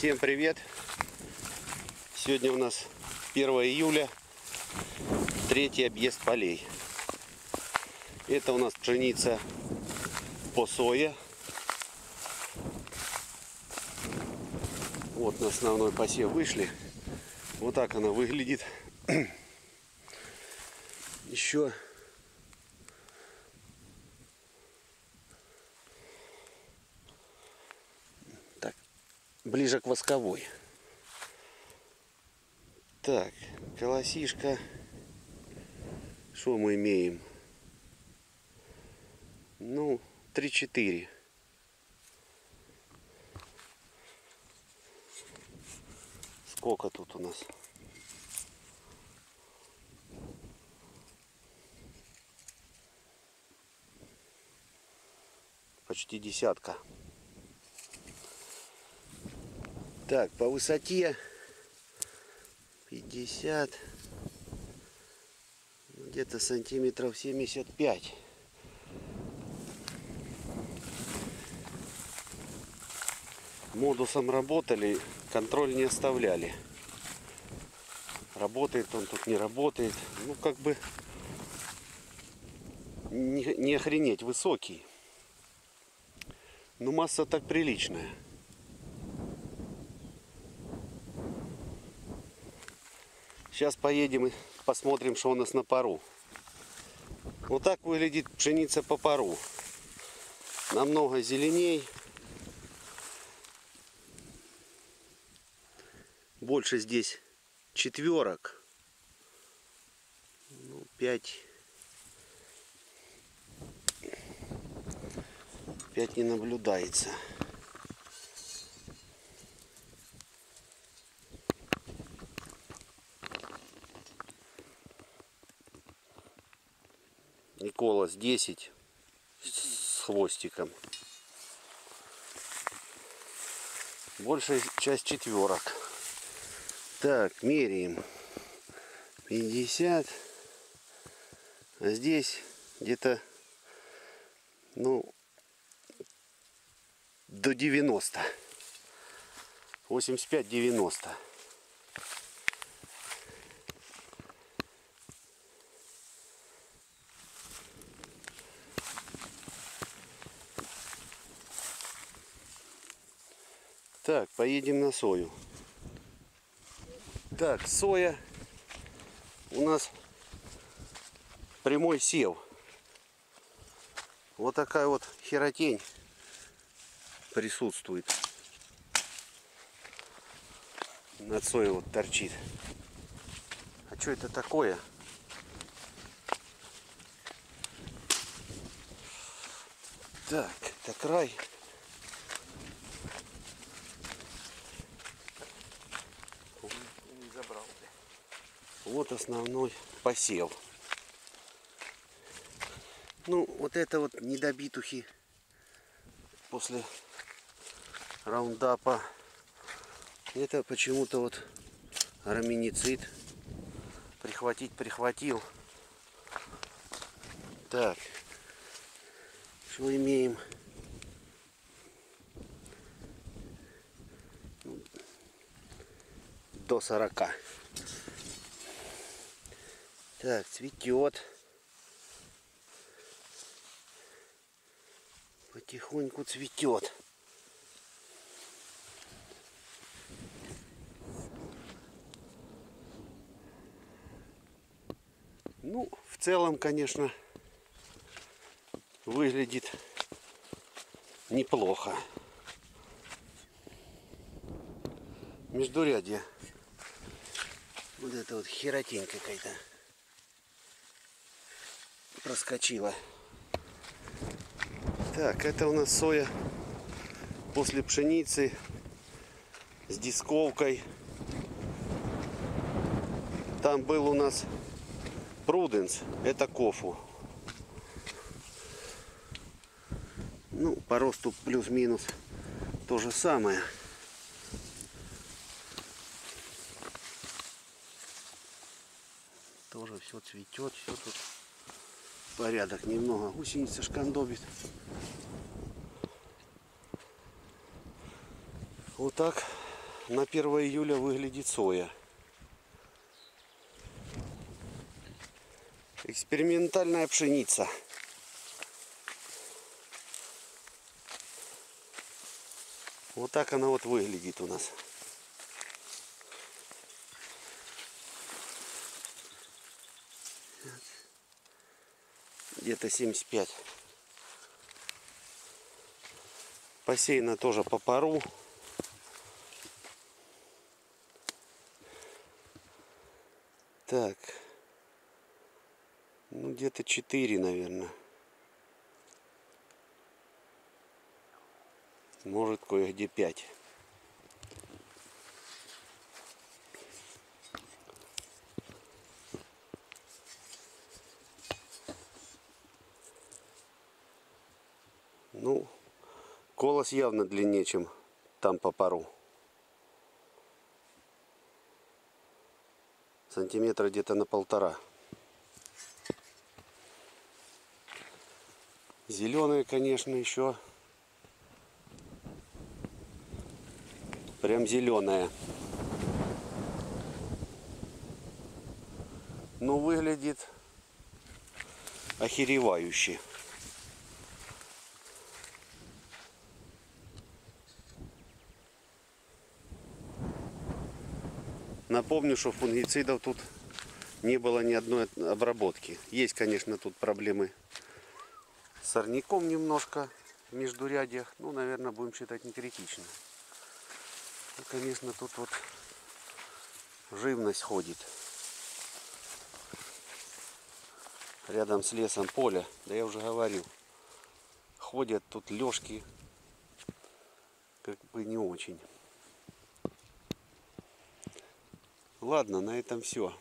Всем привет! Сегодня у нас 1 июля, третий объезд полей. Это у нас пшеница по сое. Вот на основной посев вышли. Вот так она выглядит. Еще ближе к восковой. Так, колосишка. Что мы имеем? Ну, 3-4. Сколько тут у нас? Почти десятка. Так, по высоте 50 где-то сантиметров 75 модусом работали контроль не оставляли. Работает он тут не работает. Ну как бы не, не охренеть высокий. Но масса так приличная Сейчас поедем и посмотрим, что у нас на пару. Вот так выглядит пшеница по пару. Намного зеленей. Больше здесь четверок. Ну, пять. Пять не наблюдается. Николас 10 с хвостиком. Большая часть четверок. Так, меряем. 50. А здесь где-то, ну, до 90. 85-90. Так, поедем на сою. Так, соя у нас прямой сев. Вот такая вот херотень присутствует. Над соей вот торчит. А что это такое? Так, это край. Не забрал. Вот основной посев. Ну, вот это вот недобитухи после раундапа. Это почему-то вот раминицид. Прихватить прихватил. Так. Что имеем? До 40. Так, цветет. Потихоньку цветет. Ну, в целом, конечно, выглядит неплохо. Междурядье. Вот это вот херотень какая-то проскочила. Так, это у нас соя после пшеницы с дисковкой. Там был у нас Пруденс, это кофу. Ну, по росту плюс-минус то же самое. Тоже все цветет, все тут порядок немного. Гусеница шкандобит. Вот так на 1 июля выглядит соя. Экспериментальная пшеница. Вот так она вот выглядит у нас. Где-то 75. Посеяно тоже по пару. Так. Ну, где-то 4, наверное. Может, кое-где 5. Ну, колос явно длиннее, чем там по пару. Сантиметра где-то на полтора. Зеленые, конечно, еще. Прям зеленая. Ну, выглядит охеревающе. Напомню, что фунгицидов тут не было ни одной обработки. Есть, конечно, тут проблемы с сорняком немножко в междурядьях. Ну, наверное, будем считать не критично. Ну, конечно, тут вот живность ходит. Рядом с лесом поле. Да я уже говорил. Ходят тут лёжки. Как бы не очень. Ладно, на этом все.